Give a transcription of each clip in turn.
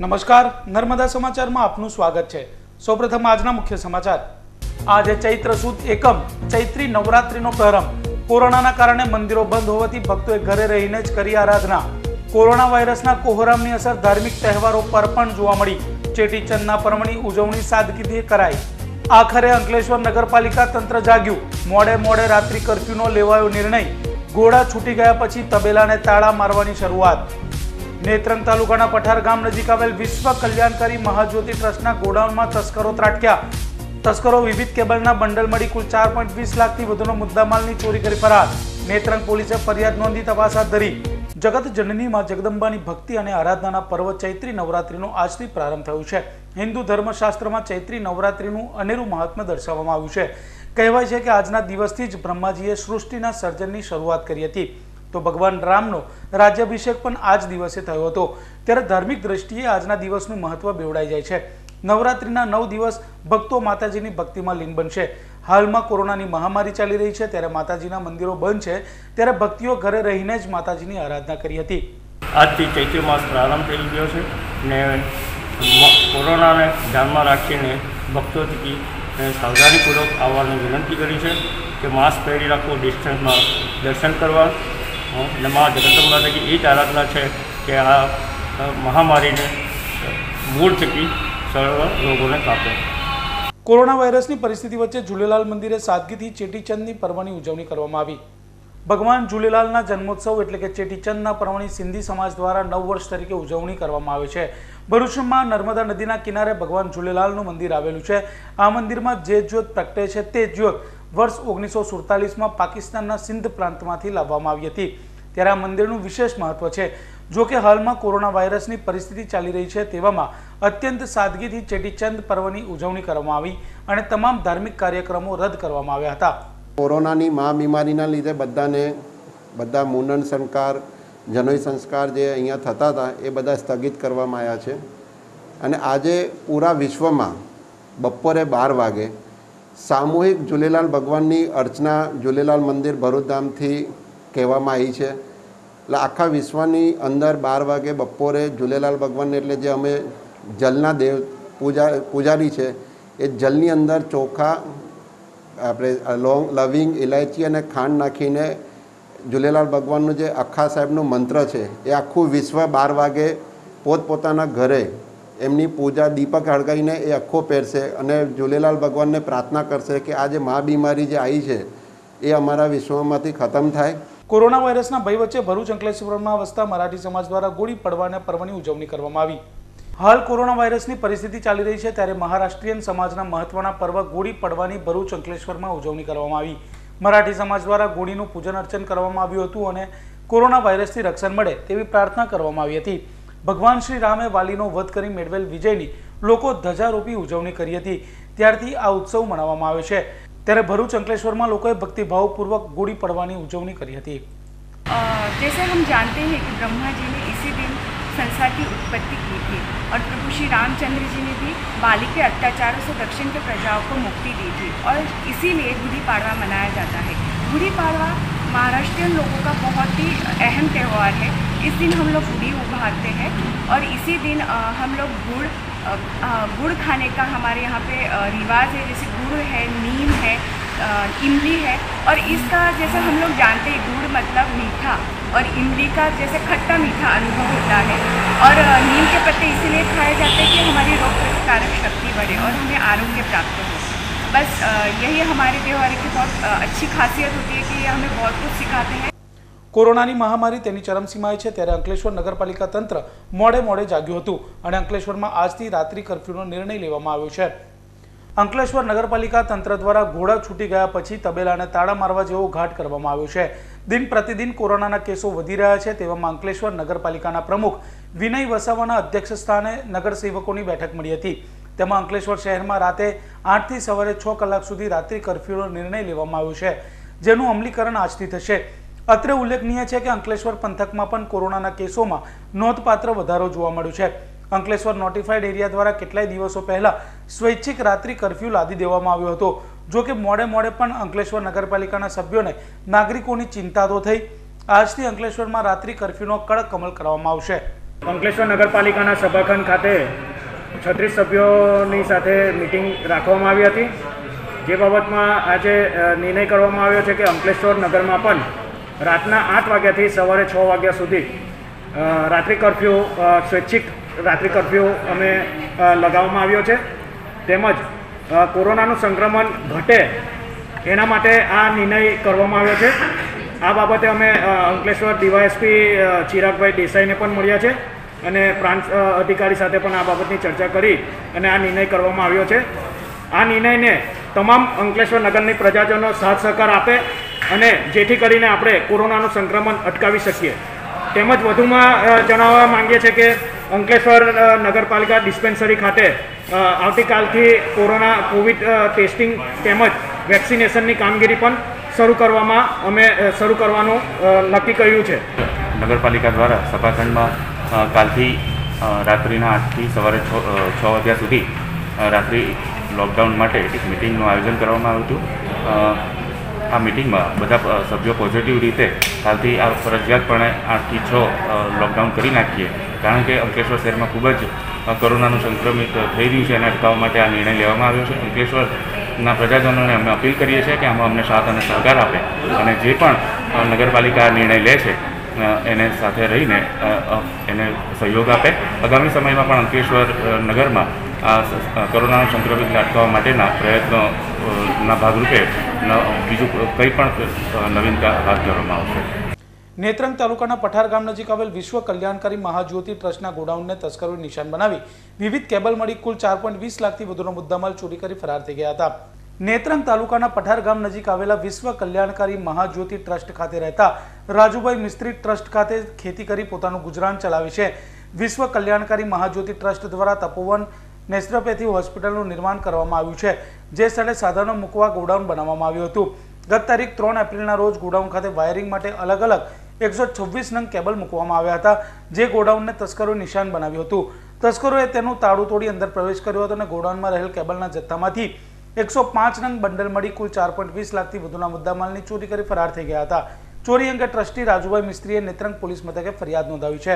નમસ્કાર, નર્મદા સમાચારમાં આપનું સ્વાગત છે. સૌપ્રથમ આજના મુખ્ય સમાચાર. આજે ચૈત્ર સુદ એકમ, ચૈત્રી નવરાત્રીનો પ્રારંભ. કોરોનાના કારણે મંદિરો બંધ હોવાથી ભક્તોએ ઘરે રહીને જ કરી આરાધના. કોરોના વાયરસના કોહરામની અસર ધાર્મિક તહેવારો પર પણ જોવા મળી. ચેટીચંદના પર્વની ઉજવણી સાદગીથી કરાઈ. આખરે અંકલેશ્વર નગરપાલિકા તંત્ર જાગ્યું. મોડે મોડે રાત્રિ કર્ફ્યુનો લેવાયો નિર્ણય. ઘોડા છૂટી ગયા પછી તબેલાને તાળા મારવાની શરૂઆત. નેત્રંગ તાલુકાના પઠાર ગામ નજીક આવેલ વિશ્વ કલ્યાણકારી મહાજ્યોતિ ટ્રસ્ટના ગોડાઉનમાં તસ્કરો ત્રાટક્યા. તસ્કરો વિવિધ કેબલના બંડલ મળી કુલ ચાર પોઈન્ટ વીસ લાખથી વધુનો મુદ્દામાલની ચોરી કરી ફરાર. નેત્રંગ પોલીસે ફરિયાદ નોંધી તપાસ હાથ ધરી. જગત જનનીમાં જગદંબાની ભક્તિ અને આરાધનાના પર્વ ચૈત્રી નવરાત્રીનો આજથી પ્રારંભ થયું છે. હિન્દુ ધર્મશાસ્ત્રમાં ચૈત્રી નવરાત્રીનું અનેરું મહાત્મ્ય દર્શાવવામાં આવ્યું છે. કહેવાય છે કે આજના દિવસથી જ બ્રહ્માજીએ સૃષ્ટિના સર્જનની શરૂઆત કરી હતી. તો ભગવાન રામનો રાજ્યાભિષેક પણ આ જ દિવસે થયો હતો. ત્યારે ધાર્મિક દ્રષ્ટિએ આજના દિવસનું મહત્વ બેવડાઈ જાય છે. નવરાત્રિના નવ દિવસ ભક્તો માતાજીની ભક્તિમાં લીન બનશે. હાલમાં કોરોનાની મહામારી ચાલી રહી છે, ત્યારે માતાજીના મંદિરો બંધ છે. ત્યારે ભક્તિઓ ઘરે રહીને જ માતાજીની આરાધના કરી હતી. આજથી ચૈત્ર માસ પ્રારંભ થઈ ગયો છે ને કોરોનાને ધ્યાનમાં રાખીને ભક્તો થકી સાવધાનીપૂર્વક આવવાની વિનંતી કરી છે કે માસ્ક પહેરી રાખવું ડિસ્ટન્સમાં દર્શન કરવા. અ, ને મા જગદંબા થકી એ જ આરાધના છે કે આ મહામારીને મૂળ થકી સર્વ રોગોને કાપે. કોરોના વાયરસની પરિસ્થિતિ વચ્ચે ઝૂલેલાલ મંદિરે સાદગીથી ચેટીચંદની પર્વની ઉજવણી કરવામાં આવી. ભગવાન ઝૂલેલાલના જન્મોત્સવ એટલે કે ચેટીચંદના પર્વની સિંધી સમાજ દ્વારા નવ વર્ષ તરીકે ઉજવણી કરવામાં આવે છે. ભરૂચમાં નર્મદા નદીના કિનારે ભગવાન ઝૂલેલાલનું મંદિર આવેલું છે. આ મંદિરમાં જે જ્યોત પ્રગટે છે તે જ્યોત વર્ષ ઓગણીસો સુડતાલીસમાં પાકિસ્તાનના સિંધ પ્રાંતમાંથી લાવવામાં આવી હતી. ત્યારે આ મંદિરનું વિશેષ મહત્વ છે. જો કે હાલમાં કોરોના વાયરસની પરિસ્થિતિ ચાલી રહી છે તેવામાં અત્યંત સાદગીથી ચેટીચંદ પર્વની ઉજવણી કરવામાં આવી અને તમામ ધાર્મિક કાર્યક્રમો રદ કરવામાં આવ્યા હતા. કોરોનાની મહાબીમારીના લીધે બધાને બધા મુનન સંસ્કાર, જનોઈ સંસ્કાર જે અહીંયા થતા હતા એ બધા સ્થગિત કરવામાં આવ્યા છે. અને આજે પૂરા વિશ્વમાં બપોરે બાર વાગે સામૂહિક ઝૂલેલાલ ભગવાનની અર્ચના ઝૂલેલાલ મંદિર ભરૂચધામથી કહેવામાં આવી છે. એટલે આખા વિશ્વની અંદર બાર વાગે બપોરે ઝૂલેલાલ ભગવાનને એટલે જે અમે જલના દેવ પૂજા, પૂજારી છે, એ જલની અંદર ચોખા, આપણે લોંગ, લવિંગ ઇલાયચી અને ખાંડ નાખીને ઝૂલેલાલ ભગવાનનું જે અખા સાહેબનું મંત્ર છે, એ આખું વિશ્વ બાર વાગે પોતપોતાના ઘરે એમની પૂજા દીપક હળગાવીને એ આખો પહેરશે અને ઝૂલેલાલ ભગવાનને પ્રાર્થના કરશે કે આ જે મહા બીમારી જે આવી છે, એ અમારા વિશ્વમાંથી ખતમ થાય. કોરોના વાયરસના ભય વચ્ચે ભરૂચ અંકલેશ્વરમાં વસતા મરાઠી સમાજ દ્વારા ગોળી પડવાના પર્વની ઉજવણી કરવામાં આવી. હાલ કોરોના વાયરસની પરિસ્થિતિ ચાલી રહી છે ત્યારે મહારાષ્ટ્રીયન સમાજના મહત્વના પર્વ ગોળી પડવાની ભરૂચ અંકલેશ્વરમાં ઉજવણી કરવામાં આવી. મરાઠી સમાજ દ્વારા ગોળીનું પૂજન અર્ચન કરવામાં આવ્યું હતું અને કોરોના વાયરસથી રક્ષણ મળે તેવી પ્રાર્થના કરવામાં આવી હતી. ભગવાન શ્રી રામે વાલીનો વધ કરી મેળવેલ વિજયની લોકો ધજારોપી ઉજવણી કરી હતી ત્યારથી આ ઉત્સવ મનાવવામાં આવે છે ત્યારે ભરૂચ અંકલેશ્વરમાં લોકોએ ભક્તિભાવપૂર્વક ગુડી પડવાની ઉજવણી કરી હતી अ, जैसे हम जानते हैं कि ब्रह्मा जी ने इसी दिन संसार की उत्पत्ति की थी और प्रभु श्री रामचंद्र जी ने भी बाली के अत्याचारों से दक्षिण के प्रजाओं को मुक्ति दी थी और इसीलिए गुड़ी पाड़वा मनाया जाता है गुड़ी पाड़वा महाराष्ट्रियन लोगों का बहुत ही अहम त्यौहार है। इस दिन हम लोग गुड़ी उभारते हैं और इसी दिन हम लोग गुड़ गुड़ खाने का हमारे यहाँ पे रिवाज है। जैसे गुड़ है, नीम है इमली है और इसका जैसे हम लोग जानते हैं, गुड़ मतलब मीठा और इमली का जैसे खट्टा मीठा अनुभव होता है और नीम के पत्ते इसीलिए खाए जाते हैं कि हमारी रोग प्रतिकारक शक्ति बढ़े और हमें आरोग्य प्राप्त हो। बस अ, यही हमारे त्यौहार की बहुत अ, अच्छी खासियत होती है कि ये हमें बहुत कुछ सिखाते हैं કોરોનાની મહામારી તેની ચરમસીમાએ છે ત્યારે અંકલેશ્વર નગરપાલિકા તંત્ર મોડે મોડે જાગ્યું હતું અને અંકલેશ્વરમાં આજથી રાત્રિ કર્ફ્યુનો નિર્ણય લેવામાં આવ્યો છે અંકલેશ્વર નગરપાલિકા તંત્ર દ્વારા ઘોડા છૂટી ગયા પછી તબેલાને તાળા મારવા જેવો ઘાટ કરવામાં આવ્યો છે દિન પ્રતિદિન કોરોનાના કેસો વધી રહ્યા છે તેવામાં અંકલેશ્વર નગરપાલિકાના પ્રમુખ વિનય વસાવાના અધ્યક્ષ સ્થાને નગરસેવકોની બેઠક મળી હતી તેમાં અંકલેશ્વર શહેરમાં રાતે આઠથી સવારે છ કલાક સુધી રાત્રિ કરફ્યુનો નિર્ણય લેવામાં આવ્યો છે, જેનું અમલીકરણ આજથી થશે. અત્રે ઉલ્લેખનીય છે કે અંકલેશ્વર પંથકમાં પણ કોરોનાના કેસોમાં નોંધપાત્ર વધારો જોવા મળ્યો છે. અંકલેશ્વર નોટિફાઈડ એરિયા દ્વારા કેટલાય દિવસો પહેલા સ્વૈચ્છિક રાત્રિ કરફ્યુ લાદી દેવામાં આવ્યો હતો. જો કે મોડે મોડે પણ અંકલેશ્વર નગરપાલિકાના સભ્યોને નાગરિકોની ચિંતા તો થઈ. આજથી અંકલેશ્વરમાં રાત્રિ કર્ફ્યુનો કડક અમલ કરવામાં આવશે. અંકલેશ્વર નગરપાલિકાના સભાખંડ ખાતે છત્રીસ સભ્યોની સાથે મિટિંગ રાખવામાં આવી હતી. જે બાબતમાં આજે નિર્ણય કરવામાં આવ્યો છે કે અંકલેશ્વર નગરમાં પણ રાતના આઠ વાગ્યાથી સવારે છ વાગ્યા સુધી રાત્રિ કરફ્યુ સ્વૈચ્છિક રાત્રિ કરફ્યુ અમે લગાવવામાં આવ્યો છે. તેમજ કોરોનાનું સંક્રમણ ઘટે એના માટે આ નિર્ણય કરવામાં આવ્યો છે. આ બાબતે અમે અંકલેશ્વર ડીવાયએસપી ચિરાગભાઈ દેસાઈને પણ મળ્યા છે. અને પ્રાંત અધિકારી સાથે પણ આ બાબતની ચર્ચા કરી અને આ નિર્ણય કરવામાં આવ્યો છે. આ નિર્ણયને તમામ અંકલેશ્વર નગરની પ્રજાજનો સાથ સહકાર આપે અને જેથી કરીને આપણે કોરોનાનું સંક્રમણ અટકાવી શકીએ. તેમજ વધુમાં જણાવવા માંગીએ છીએ કે અંકલેશ્વર નગરપાલિકા ડિસ્પેન્સરી ખાતે આવતીકાલથી કોરોના કોવિડ ટેસ્ટિંગ તેમજ વેક્સિનેશનની કામગીરી પણ શરૂ કરવામાં, અમે શરૂ કરવાનું નક્કી કર્યું છે. નગરપાલિકા દ્વારા સભાખંડમાં કાલથી રાત્રિના આઠથી સવારે છ છ વાગ્યા સુધી રાત્રિ લોકડાઉન માટે એક મિટિંગનું આયોજન કરવામાં આવ્યું હતું. આ મિટિંગમાં બધા સભ્યો પોઝિટિવ રીતે કાલથી આ ફરજિયાતપણે આઠથી છ લોકડાઉન કરી નાખીએ. કારણ કે અંકલેશ્વર શહેરમાં ખૂબ જ કોરોનાનું સંક્રમિત થઈ રહ્યું છે એને અટકાવવા માટે આ નિર્ણય લેવામાં આવ્યો છે. અંકલેશ્વરના પ્રજાજનોને અમે અપીલ કરીએ છીએ કે આમાં અમને સાથ અને સહકાર આપે અને જે પણ નગરપાલિકા આ નિર્ણય લે છે એને સાથે રહીને એને સહયોગ આપે. આગામી સમયમાં પણ અંકલેશ્વર નગરમાં આ કોરોના સંક્રમિતને અટકાવવા માટેના પ્રયત્નોના ભાગરૂપે બીજું કંઈ પણ નવીનતા હાથ ધરવામાં આવશે. નેત્રંગ તાલુકાના પઠાર ગામ નજીક આવેલ વિશ્વ કલ્યાણકારી મહાજ્યોતિ ટ્રસ્ટના ગોડાઉનને તસ્કરોએ નિશાન બનાવી. વિવિધ કેબલ મળી કુલ ચાર પોઈન્ટ વીસ લાખથી વધુનો મુદ્દામાલ ચોરી કરી ફરાર થઈ ગયા હતા. નેત્રંગ તાલુકાના પઠાર ગામ નજીક આવેલા વિશ્વ કલ્યાણકારી મહાજ્યોતિ ટ્રસ્ટ ખાતે રહેતા રાજુભાઈ મિસ્ત્રી ટ્રસ્ટ ખાતે ખેતી કરી પોતાનું ગુજરાન ચલાવે છે. વિશ્વ કલ્યાણકારી મહાજ્યોતિ ટ્રસ્ટ દ્વારા તપોવન નેચરોપેથી હોસ્પિટલનું નિર્માણ કરવામાં આવ્યું છે, જે સ્થળે સાધનો મૂકવા ગોડાઉન બનાવવામાં આવ્યું હતું. ગત તારીખ ત્રણ એપ્રિલના રોજ ગોડાઉન ખાતે વાયરિંગ માટે અલગ અલગ એકસો છવ્વીસ નંગ કેબલ મૂકવામાં આવ્યા હતા, જે ગોડાઉનને તસ્કરોએ નિશાન બનાવ્યું હતું. તસ્કરોએ તેનું તાળું તોડી અંદર પ્રવેશ કર્યો હતો અને ગોડાઉનમાં રહેલ કેબલના જથ્થામાંથી એકસો પાંચ નંગ બંડલ મળી કુલ ચાર પોઈન્ટ વીસ લાખથી વધુના મુદ્દામાલની ચોરી કરી ફરાર થઈ ગયા હતા. ચોરી અંગે ટ્રસ્ટી રાજુભાઈ મિસ્ત્રીએ નેત્રંગ પોલીસ મથકે ફરિયાદ નોંધાવી છે.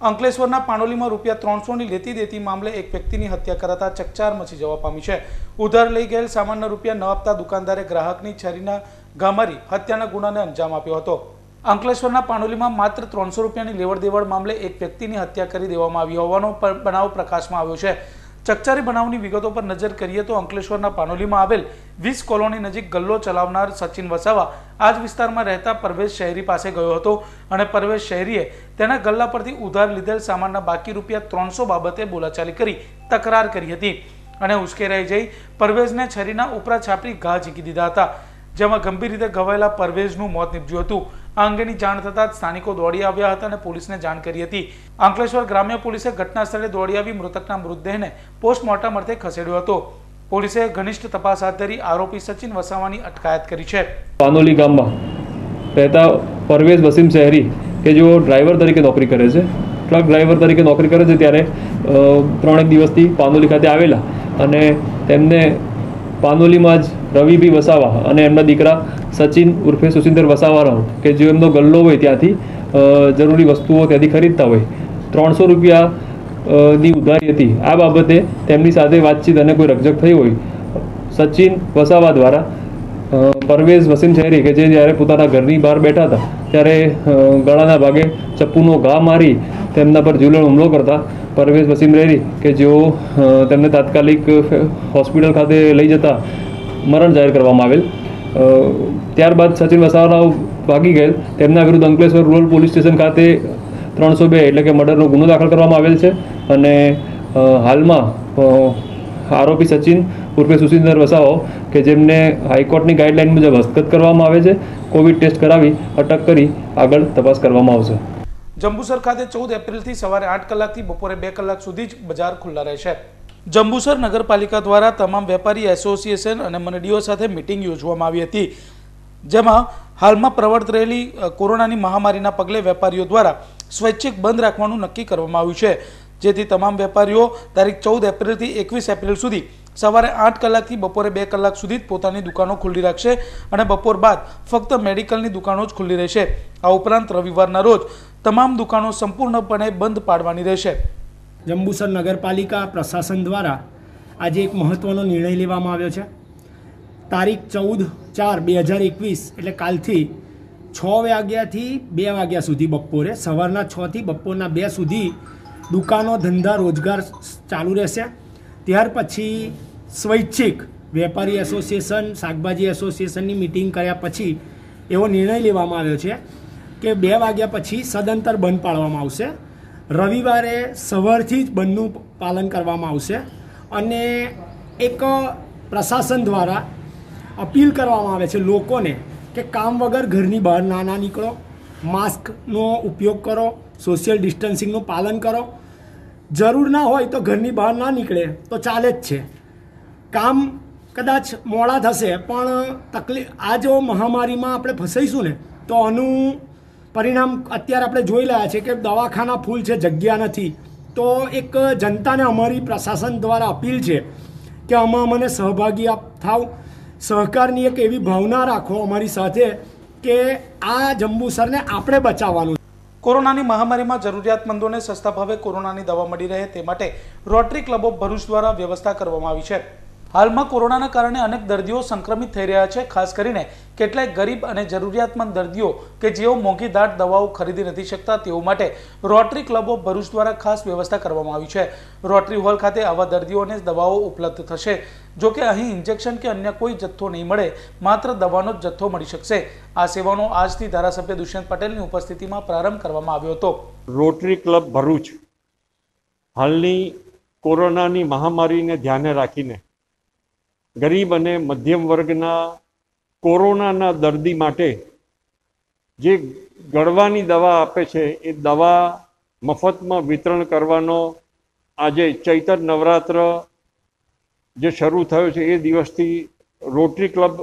અંકલેશ્વરના પાણોલીમાં રૂપિયા ત્રણસોની લેતી દેતી મામલે એક વ્યક્તિની હત્યા કરાતા ચકચાર મચી જવા પામી છે. ઉધાર લઈ ગયેલ સામાનના રૂપિયા ન આપતા દુકાનદારે ગ્રાહકની છરીના ગામારી હત્યાના ગુનાને અંજામ આપ્યો હતો. અંકલેશ્વરના પાણોલીમાં માત્ર ત્રણસો રૂપિયાની લેવડ દેવડ મામલે એક વ્યક્તિની હત્યા કરી દેવામાં આવી હોવાનો બનાવ પ્રકાશમાં આવ્યો છે. ચકચારી બનાવની વિગતો પર નજર કરીએ તો અંકલેશ્વરના પાનોલીમાં આવેલ વીસ કોલોની નજીક ગલ્લો ચલાવનાર સચિન વસાવા આ જ વિસ્તારમાં રહેતા પરવેશ શહેરી પાસે ગયો હતો. અને પરવેશ શહેરીએ તેના ગલ્લા પરથી ઉધાર લીધેલ સામાનના બાકી રૂપિયા ત્રણસો બાબતે બોલાચાલી કરી તકરાર કરી હતી. અને ઉશ્કેરાઈ જઈ પરવેશને છરીના ઉપરા છાપરી ઘા ઝીકી દીધા હતા, જેમાં ગંભીર રીતે ઘવાયેલા પરવેશનું મોત નીપજ્યું હતું. આ અંગેની જાણ થતાં સ્થાનિકો દોડી આવ્યા હતા અને પોલીસને જાણ કરી હતી. અંકલેશ્વર ગ્રામ્ય પોલીસે ઘટના સ્થળે દોડી આવી મૃતકના મૃતદેહને પોસ્ટમોર્ટમ અર્થે ખસેડ્યો હતો. પોલીસે ઘનિષ્ઠ તપાસ હાથ ધરી આરોપી સચિન વસાવાની અટકાયત કરી છે. પાનોલી ગામમાં રહેતા પરવેઝ વસીમ શહેરી કે જેઓ ડ્રાઈવર તરીકે નોકરી કરે છે, ટ્રક ડ્રાઈવર તરીકે નોકરી કરે છે ત્યારે ત્રણેક દિવસથી પાનોલી ખાતે આવેલા અને તેમને પાનોલીમાં જ રવિભી વસાવા અને એમના દીકરા સચિન ઉર્ફે સુસિંદર વસાવાનો કે જે એમનો ગલ્લો હોય ત્યાંથી જરૂરી વસ્તુઓ ત્યાંથી ખરીદતા હોય. ત્રણસો રૂપિયા અ, ની ઉધારી હતી. આ બાબતે તેમની સાથે વાતચીત અને કોઈ રકઝક થઈ હોય. સચિન વસાવા દ્વારા પરવેઝ વસીમ શહેરી કે જે જ્યારે પોતાના ઘરની બહાર બેઠા હતા ત્યારે ગળાના ભાગે ચપ્પુનો ઘા મારી તેમના પર જીવલેણ હુમલો કરતા પરવેઝ વસીમ રેરી કે જેઓ તેમને તાત્કાલિક હોસ્પિટલ ખાતે લઈ જતા મરણ જાહેર કરવામાં આવેલ. ત્યારબાદ સચિન વસાવાના ભાગી ગયેલ. તેમના વિરુદ્ધ અંકલેશ્વર રૂરલ પોલીસ સ્ટેશન ખાતે ત્રણસો બે એટલે કે મર્ડરનો ગુનો દાખલ કરવામાં આવેલ છે. અને હાલમાં આરોપી સચિન ઉર્ફે સુશીન્દર વસાવો, કે જેમને હાઈકોર્ટની ગાઈડલાઇન મુજબ હસ્તગત કરવામાં આવે છે, કોવિડ ટેસ્ટ કરાવી, અટક કરી આગળ તપાસ કરવામાં આવશે. જંબુસર ખાતે ચૌદ એપ્રિલથી સવારે આઠ કલાકથી બપોરે બે કલાક સુધી જ બજાર ખુલ્લા રહેશે. જંબુસર નગરપાલિકા દ્વારા તમામ વેપારી એસોસિએશન અને મંડળીઓ સાથે મિટિંગ યોજવામાં આવી હતી, જેમાં હાલમાં પ્રવર્ત રહેલી કોરોનાની મહામારીના પગલે વેપારીઓ દ્વારા સ્વૈચ્છિક બંધ રાખવાનું નક્કી કરવામાં આવ્યું છે. જેથી તમામ વેપારીઓ તારીખ ચૌદ એપ્રિલથી એકવીસ એપ્રિલ સુધી સવારે આઠ કલાકથી બપોરે બે કલાક સુધી જ પોતાની દુકાનો ખુલ્લી રાખશે અને બપોર બાદ ફક્ત મેડિકલની દુકાનો જ ખુલ્લી રહેશે. આ ઉપરાંત રવિવારના રોજ તમામ દુકાનો સંપૂર્ણપણે બંધ પાડવાની રહેશે. જંબુસર નગરપાલિકા પ્રશાસન દ્વારા આજે એક મહત્ત્વનો નિર્ણય લેવામાં આવ્યો છે. તારીખ ચૌદ ચાર બે હજાર એકવીસ, એટલે કાલથી છ વાગ્યાથી બે વાગ્યા સુધી બપોરે, સવારના છથી બપોરના બે સુધી દુકાનો ધંધા રોજગાર ચાલુ રહેશે. ત્યાર પછી સ્વૈચ્છિક વેપારી એસોસિએશન, શાકભાજી એસોસિએશનની મિટિંગ કર્યા પછી એવો નિર્ણય લેવામાં આવ્યો છે કે બે વાગ્યા પછી સદંતર બંધ પાડવામાં આવશે. રવિવારે સવારથી જ બંધનું પાલન કરવામાં આવશે અને એક પ્રશાસન દ્વારા અપીલ કરવામાં આવે છે લોકોને કે કામ વગર ઘરની બહાર ના ના નીકળો માસ્કનો ઉપયોગ કરો સોશિયલ ડિસ્ટન્સિંગનું પાલન કરો. જરૂર ના હોય તો ઘરની બહાર ના નીકળે તો ચાલે જ છે. કામ કદાચ મોડા થશે પણ તકલીફ આ જો મહામારીમાં આપણે ફસાઈશું ને તો આનું પરિણામ અત્યારે આપણે જોઈ રહ્યા છે કે દવાખાના ફૂલ છે, જગ્યા નથી. તો એક જનતાને અમારી પ્રશાસન દ્વારા અપીલ છે કે આમાં અમને સહભાગી આપ થાવ. સહકારની એક એવી ભાવના રાખો અમારી સાથે કે આ જંબુસરને આપણે બચાવવાનું કોરોનાની મહામારીમાં જરૂરિયાતમંદોને સસ્તા ભાવે કોરોનાની દવા મળી રહે તે માટે રોટરી ક્લબ ઓફ ભરૂચ દ્વારા વ્યવસ્થા કરવામાં આવી છે. હાલમાં કોરોનાના કારણે અનેક દર્દીઓ સંક્રમિત થઈ રહ્યા છે, ખાસ કરીને કેટલાય ગરીબ અને જરૂરિયાતમંદ દર્દીઓ કે જેઓ મોંઘી દાટ દવાઓ ખરીદી નથી શકતા, તેઓ માટે રોટરી ક્લબ ભરૂચ દ્વારા ખાસ વ્યવસ્થા કરવામાં આવી છે. રોટરી હોલ ખાતે આવા દર્દીઓને દવાઓ ઉપલબ્ધ થશે. જો કે અહીં ઇન્જેક્શન કે અન્ય કોઈ જથ્થો નહીં મળે, માત્ર દવાનો જ જથ્થો મળી શકશે. આ સેવાનો આજથી ધારાસભ્ય દુષ્યંત પટેલની ઉપસ્થિતિમાં પ્રારંભ કરવામાં આવ્યો હતો. રોટરી ક્લબ ભરૂચ હાલની કોરોનાની મહામારીને ધ્યાને રાખીને ગરીબ અને મધ્યમ વર્ગના કોરોનાના દર્દી માટે જે ગળવાની દવા આપે છે, એ દવા મફતમાં વિતરણ કરવાનો આજે ચૈતર નવરાત્ર જે શરૂ થયો છે, એ દિવસથી રોટરી ક્લબ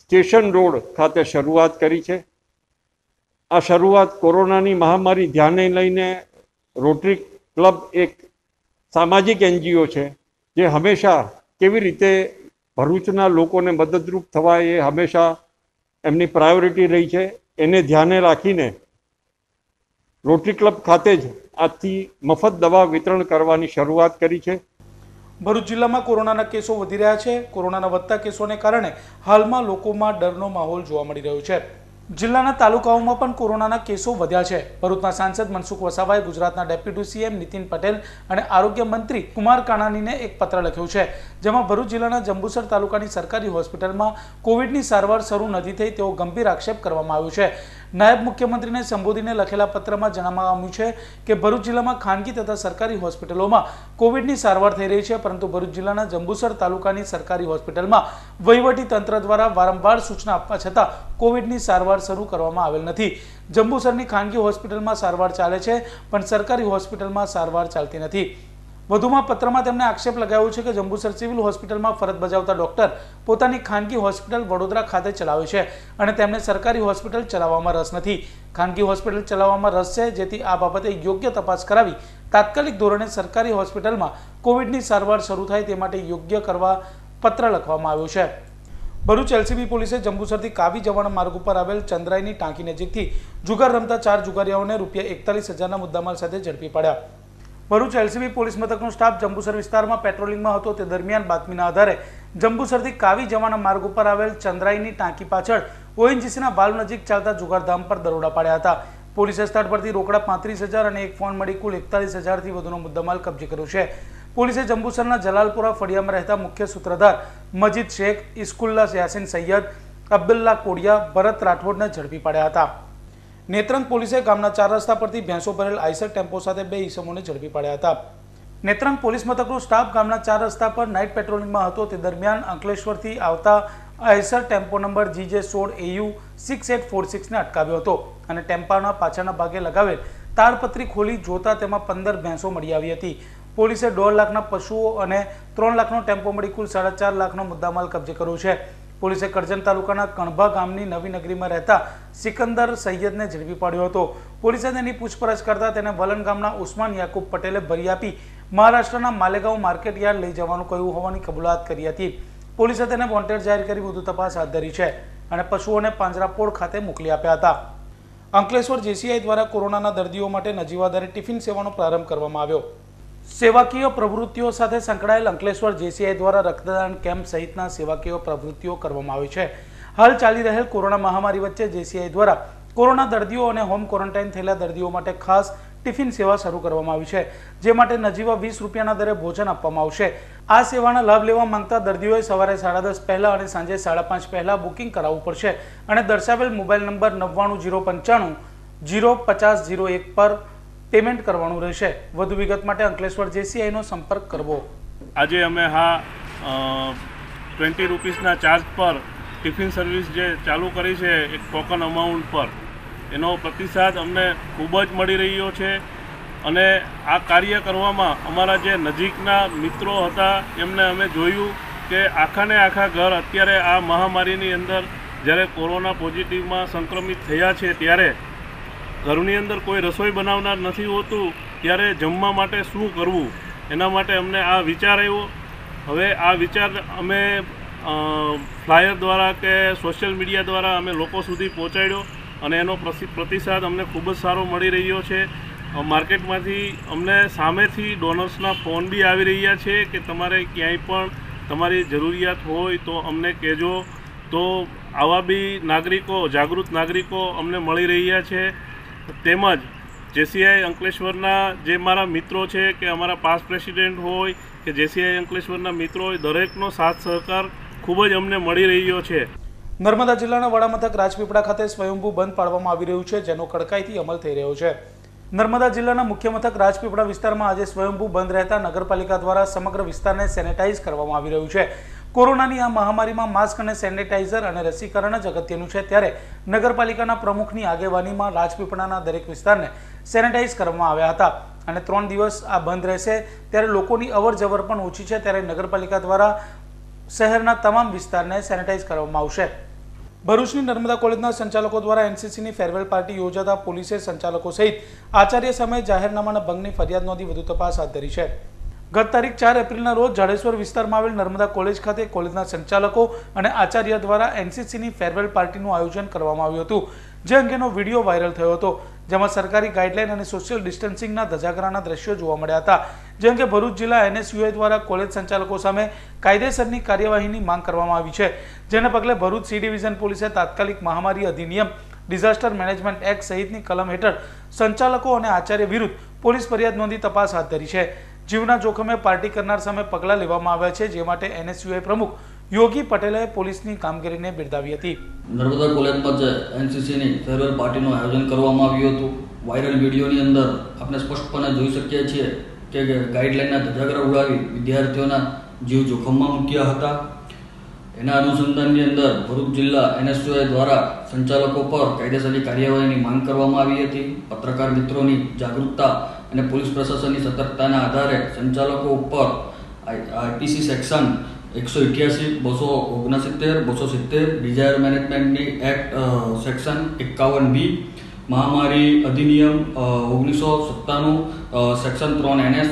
સ્ટેશન રોડ ખાતે શરૂઆત કરી છે. આ શરૂઆત કોરોનાની મહામારી ધ્યાને લઈને રોટરી ક્લબ એક સામાજિક એનજીઓ છે, જે હંમેશા કેવી રીતે ભરૂચના લોકોને મદદરૂપ થવા એ હંમેશા એમની પ્રાયોરિટી રહી છે. એને ધ્યાને રાખીને રોટરી ક્લબ ખાતે જ આજથી મફત દવા વિતરણ કરવાની શરૂઆત કરી છે. ભરૂચ જિલ્લામાં કોરોનાના કેસો વધી રહ્યા છે. કોરોનાના વધતા કેસોને કારણે હાલમાં લોકોમાં ડરનો માહોલ જોવા મળી રહ્યો છે. જિલ્લાના તાલુકાઓમાં પણ કોરોનાના કેસો વધ્યા છે. ભરૂચના સાંસદ મનસુખ વસાવાએ ગુજરાતના ડેપ્યુટી સીએમ નીતિન પટેલ અને આરોગ્ય મંત્રી કુમાર કાનાણીને એક પત્ર લખ્યો છે, જેમાં ભરૂચ જિલ્લાના જંબુસર તાલુકાની સરકારી હોસ્પિટલમાં કોવિડની સારવાર શરૂ નથી થઈ તેવો ગંભીર આક્ષેપ કરવામાં આવ્યો છે. નાયબ મુખ્યમંત્રીને સંબોધીને લખેલા પત્રમાં જણાવવામાં આવ્યું છે કે ભરૂચ જિલ્લામાં ખાનગી તથા સરકારી હોસ્પિટલોમાં કોવિડની સારવાર થઈ રહી છે, પરંતુ ભરૂચ જિલ્લાના જંબુસર તાલુકાની સરકારી હોસ્પિટલમાં વહીવટી તંત્ર દ્વારા વારંવાર સૂચના આપવા છતાં કોવિડની સારવાર શરૂ કરવામાં આવેલ નથી. જંબુસરની ખાનગી હોસ્પિટલમાં સારવાર ચાલે છે, પણ સરકારી હોસ્પિટલમાં સારવાર ચાલતી નથી. વધુમાં પત્રમાં તેમણે આક્ષેપ લગાવ્યો છે કે જંબુસર સિવિલ હોસ્પિટલમાં ફરજ બજાવતા ડોક્ટર પોતાની ખાનગી હોસ્પિટલ વડોદરા ખાતે ચલાવે છે અને તેમને સરકારી હોસ્પિટલ ચલાવવામાં રસ નથી. ખાનગી હોસ્પિટલ ચલાવવામાં રસ છે, જેથી આ બાબતે યોગ્ય તપાસ કરાવી તાત્કાલિક ધોરણે સરકારી હોસ્પિટલમાં કોવિડની સારવાર શરૂ થાય તે માટે યોગ્ય કરવા પત્ર લખવામાં આવ્યો છે. ભરૂચ એલસીબી પોલીસે જંબુસરથી કાવી જવાના માર્ગ ઉપર આવેલ ચંદ્રાઈની ટાંકી નજીકથી જુગાર રમતા ચાર જુગારીઓને રૂપિયા એકતાલીસ હજારના મુદ્દામાલ સાથે ઝડપી પાડ્યા. ભરૂચ એલસીબી પોલીસ મથકનો સ્ટાફ જંબુસર વિસ્તારમાં પેટ્રોલિંગમાં હતો. તે દરમિયાન બાતમીના આધારે જંબુસરથી કાવી જવાના માર્ગ ઉપર આવેલ ચંદ્રાઈની ટાંકી પાછળ ઓએનજીસીના વાલ્વ નજીક ચાલતા જુગારધામ પર દરોડા પાડ્યા હતા. પોલીસે સ્થળ પરથી રોકડા પાંત્રીસ હજાર અને એક ફોન મળી કુલ એકતાલીસ હજારથી વધુનો મુદ્દામાલ કબજે કર્યો છે. પોલીસે જંબુસરના જલાલપુરા ફળિયામાં રહેતા મુખ્ય સૂત્રધાર મજીદ શેખ ઇસ્કુલ્લા યાસીન સૈયદ, અબ્દુલ્લા કોડિયા, ભરત રાઠોડને ઝડપી પાડ્યા હતા. નેત્રંગ પોલીસે ગામના ચાર રસ્તા પરથી ભેંસો ભરેલ આઈસર ટેમ્પો સાથે બે ઈસમોને ઝડપી પાડ્યા હતા. નેત્રંગ પોલીસ મથકનો સ્ટાફ ગામના ચાર રસ્તા પર નાઇટ પેટ્રોલિંગમાં હતો. તે દરમિયાન અંકલેશ્વરથી આવતા આઈસર ટેમ્પો નંબર જીજે સોળ એયુ સિક્સ એટ ફોર સિક્સને અટકાવ્યો હતો અને ટેમ્પાના પાછળના ભાગે લગાવેલ તાડપત્રી ખોલી જોતા તેમાં પંદર ભેંસો મળી આવી હતી. પોલીસે દોઢ લાખના પશુઓ અને ત્રણ લાખનો ટેમ્પો મળી કુલ સાડા ચાર લાખનો મુદ્દામાલ કબજે કર્યો છે. પોલીસે કરજણ તાલુકાના કણભા ગામની નવી નગરીમાં રહેતા સિકંદર સૈયદને ઝડપી પાડ્યો હતો. પોલીસે તેની પૂછપરછ કરતા તેને વલણ ગામના ઉસ્માન યાકુબ પટેલે ભરી આપી મહારાષ્ટ્રના માલેગાંવ માર્કેટ યાર્ડ લઈ જવાનું કહ્યું હોવાની કબૂલાત કરી હતી. પોલીસે તેને વોન્ટેડ જાહેર કરી વધુ તપાસ હાથ ધરી છે અને પશુઓને પાંજરાપોળ ખાતે મોકલી આપ્યા હતા. અંકલેશ્વર જેસીઆઈ દ્વારા કોરોનાના દર્દીઓ માટે નજીવાદારે ટિફિન સેવાનો પ્રારંભ કરવામાં આવ્યો. સેવાકીય પ્રવૃત્તિઓ સાથે સંકળાયેલ અંકલેશ્વર જેસીઆઈ દ્વારા રક્તદાન કેમ્પ સહિતના સેવાકીય પ્રવૃત્તિઓ કરવામાં આવી છે. હાલ ચાલી રહેલ કોરોના મહામારી વચ્ચે જેસીઆઈ દ્વારા કોરોના દર્દીઓ અને હોમ ક્વોરન્ટાઇન થયેલા દર્દીઓ માટે ખાસ ટિફિન સેવા શરૂ કરવામાં આવી છે, જે માટે નજીવા વીસ રૂપિયાના દરે ભોજન આપવામાં આવશે. આ સેવાના લાભ લેવા માંગતા દર્દીઓએ સવારે સાડા દસ પહેલા અને સાંજે સાડા પાંચ પહેલા બુકિંગ કરાવવું પડશે અને દર્શાવેલ મોબાઈલ નંબર નવ્વાણું જીરો પંચાણું જીરો પચાસ જીરો એક પર પેમેન્ટ કરવાનું રહેશે. વધુ વિગત માટે અંકલેશ્વર જેસીઆઈનો સંપર્ક કરવો. આજે અમે હા ટ્વેન્ટી રૂપીસના ચાર્જ પર ટિફિન સર્વિસ જે ચાલુ કરી છે, એક ટોકન અમાઉન્ટ પર, એનો પ્રતિસાદ અમને ખૂબ જ મળી રહ્યો છે. અને આ કાર્ય કરવામાં અમારા જે નજીકના મિત્રો હતા, એમને અમે જોયું કે આખાને આખા ઘર અત્યારે આ મહામારીની અંદર જ્યારે કોરોના પોઝિટિવમાં સંક્રમિત થયા છે, ત્યારે ઘરની અંદર કોઈ રસોઈ બનાવનાર નથી હોતું, ત્યારે જમવા માટે શું કરવું? એના માટે અમને આ વિચાર આવ્યો. હવે આ વિચાર અમે ફ્લાયર દ્વારા કે સોશિયલ મીડિયા દ્વારા અમે લોકો સુધી પહોંચાડ્યો અને એનો પ્રતિસાદ અમને ખૂબ જ સારો મળી રહ્યો છે. માર્કેટમાંથી અમને સામેથી ડોનર્સના ફોન બી આવી રહ્યા છે કે તમારે ક્યાંય પણ તમારી જરૂરિયાત હોય તો અમને કહેજો. તો આવા બી નાગરિકો, જાગૃત નાગરિકો અમને મળી રહ્યા છે. તેમજ જેસીઆઈ અંકલેશ્વરના જે મારા મિત્રો છે કે અમારા પાસ પ્રેસિડેન્ટ હોય કે જેસીઆઈ અંકલેશ્વરના મિત્રો હોય, દરેકનો સાથ સહકાર ખૂબ જ અમને મળી રહ્યો છે. નર્મદા જિલ્લાના વડામથક રાજપીપળા ખાતે સ્વયંભૂ બંધ પાડવામાં આવી રહ્યું છે, જેનો કડકાઈથી અમલ થઈ રહ્યો છે. નર્મદા જિલ્લાના મુખ્ય મથક રાજપીપળા વિસ્તારમાં આજે સ્વયંભૂ બંધ રહેતા નગરપાલિકા દ્વારા સમગ્ર વિસ્તારને સેનેટાઈઝ કરવામાં આવી રહ્યું છે. કોરોનાની આ મહામારીમાં માસ્ક અને સેનેટાઈઝર અને રસીકરણ જ અગત્યનું છે. ત્યારે નગરપાલિકાના પ્રમુખની આગેવાનીમાં રાજપીપળાના દરેક વિસ્તારને સેનેટાઈઝ કરવામાં આવ્યા હતા અને ત્રણ દિવસ આ બંધ રહેશે. ત્યારે લોકોની અવર જવર પણ ઓછી છે. ત્યારે નગરપાલિકા દ્વારા શહેરના તમામ વિસ્તારને સેનેટાઈઝ કરવામાં આવશે. ભરૂચની નર્મદા કોલેજના સંચાલકો દ્વારા એનસીસીની ફેરવેલ પાર્ટી યોજાતા પોલીસે સંચાલકો સહિત આચાર્ય સામે જાહેરનામાના ભંગની ફરિયાદ નોંધી વધુ તપાસ હાથ ધરી છે. ગત તારીખ ચાર એપ્રિલના રોજ જાડેશ્વર વિસ્તારમાં આવેલ નર્મદા કોલેજ ખાતે કોલેજના સંચાલકો અને આચાર્ય દ્વારા એનસીસીની ફેરવેલ પાર્ટીનું આયોજન કરવામાં આવ્યું હતું, જે અંગેનો વીડિયો વાયરલ થયો હતો. જેમાં સરકારી ગાઈડલાઈન અને સોશિયલ ડિસ્ટન્સિંગના ધજાગરાના દ્રશ્યો જોવા મળ્યા હતા, જે અંગે ભરૂચ જિલ્લા એનએસયુઆઈ દ્વારા કોલેજ સંચાલકો સામે કાયદેસરની કાર્યવાહીની માંગ કરવામાં આવી છે, જેને પગલે ભરૂચ સી ડિવિઝન પોલીસે તાત્કાલિક મહામારી અધિનિયમ, ડિઝાસ્ટર મેનેજમેન્ટ એક્ટ સહિતની કલમ હેઠળ સંચાલકો અને આચાર્ય વિરુદ્ધ પોલીસ ફરિયાદ નોંધી તપાસ હાથ ધરી છે. જીવના જોખમે પાર્ટી કરનાર સામે પગલાં લેવામાં આવ્યા છે, જે માટે એનએસયુઆઈ પ્રમુખ યોગી પટેલે પોલીસની કામગીરીને બિરદાવી હતી. નર્મદા કોલેજમાં જે એનસીસીની ફેરવેલ પાર્ટીનું આયોજન કરવામાં આવ્યું હતું. વાયરલ વિડીયોની અંદર આપણે સ્પષ્ટપણે જોઈ શકીએ છીએ કે ગાઈડલાઇનના ધજાગરા ઉડાવી વિદ્યાર્થીઓના જીવ જોખમમાં મૂક્યા હતા. એના અનુસંધાનની અંદર ભરૂચ જિલ્લા એનએસયુઆઈ દ્વારા સંચાલકો પર કાયદેસરની કાર્યવાહીની માંગ કરવામાં આવી હતી. પત્રકાર મિત્રોની જાગૃતતા અને પોલીસ પ્રશાસનની સતર્કતાના આધારે સંચાલકો ઉપર આઈપીસી સેક્શન એકસો અઠ્યાસી, બસો ઓગણસિત્તેર, બસો સિત્તેર, ડિઝાયર મેનેજમેન્ટની એક્ટ સેક્શન એકાવન બી, મહામારી અધિનિયમ ઓગણીસો સત્તાણું સેક્શન ત્રણ એનએસ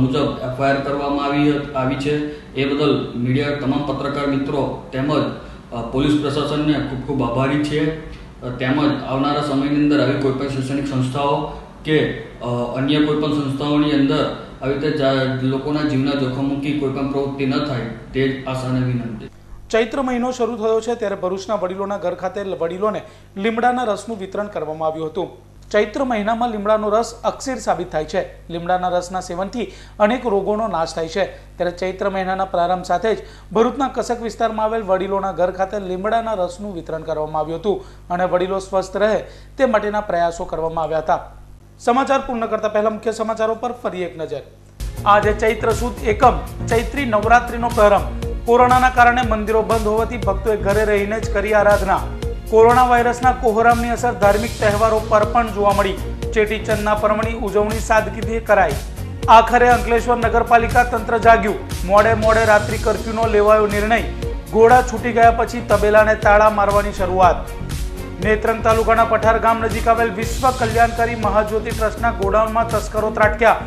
મુજબ એફઆઈઆર કરવામાં આવી આવી છે. એ બદલ મીડિયા તમામ પત્રકાર મિત્રો તેમજ પોલીસ પ્રશાસનને ખૂબ ખૂબ આભારી છે. તેમજ આવનારા સમયની અંદર આવી કોઈપણ શૈક્ષણિક સંસ્થાઓ કે અન્ય કોઈ પણ સંસ્થાઓની અંદર આવી રીતે લોકોના જીવના જોખમ મૂકી કોઈપણ પ્રવૃત્તિ ન થાય તે જ આશાને વિનંતી. ચૈત્ર મહિનો શરૂ થયો છે ત્યારે ભરૂચના વડીલોના ઘર ખાતે વડીલોને લીમડાના રસનું વિતરણ કરવામાં આવ્યું હતું. ચૈત્ર મહિનામાં લીમડાનો રસ અક્ષીર સાબિત થાય છે. લીમડાના રસના સેવનથી અનેક રોગોનો નાશ થાય છે. ત્યારે ચૈત્ર મહિનાના પ્રારંભ સાથે જ ભરૂચના કસક વિસ્તારમાં આવેલ વડીલોના ઘર ખાતે લીમડાના રસનું વિતરણ કરવામાં આવ્યું હતું અને વડીલો સ્વસ્થ રહે તે માટેના પ્રયાસો કરવામાં આવ્યા હતા. સમાચાર પૂર્ણ કરતા પહેલા મુખ્ય સમાચારો પર ફરી એક નજર. આજે ચૈત્ર સુદ એકમ, ચૈત્રી નવરાત્રીનો પ્રારંભ. કોરોનાના કારણે મંદિરો બંધ હોવાથી ભક્તોએ ઘરે રહીને જ કરી આરાધના. કોરોના વાયરસના કોહરામની અસર ધાર્મિક તહેવારો પર પણ જોવા મળી. ચેટીચંદના પર્વની ઉજવણી સાદગીથી કરાઈ. આખરે અંકલેશ્વર નગરપાલિકા તંત્ર જાગ્યું. મોડે મોડે રાત્રિ કર્ફ્યુનો લેવાયો નિર્ણય. ઘોડા છૂટી ગયા પછી તબેલાને તાળા મારવાની શરૂઆત. નેત્રંગ તાલુકાના પઠાર ગામ નજીક આવેલ વિશ્વ કલ્યાણકારી મહાજ્યોતિ ટ્રસ્ટના ગોડાઉનમાં તસ્કરો ત્રાટક્યા.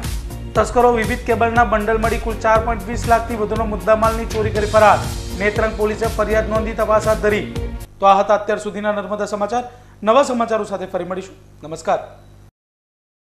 તસ્કરો વિવિધ કેબલના બંડલ મળી કુલ ચાર પોઈન્ટ વીસ લાખથી વધુનો મુદ્દામાલની ચોરી કરી ફરાર. નેત્રંગ પોલીસે ફરિયાદ નોંધી તપાસ હાથ ધરી. તો આ હતા અત્યાર સુધીના નર્મદા સમાચાર. નવા સમાચારો સાથે ફરી મળીશું. નમસ્કાર.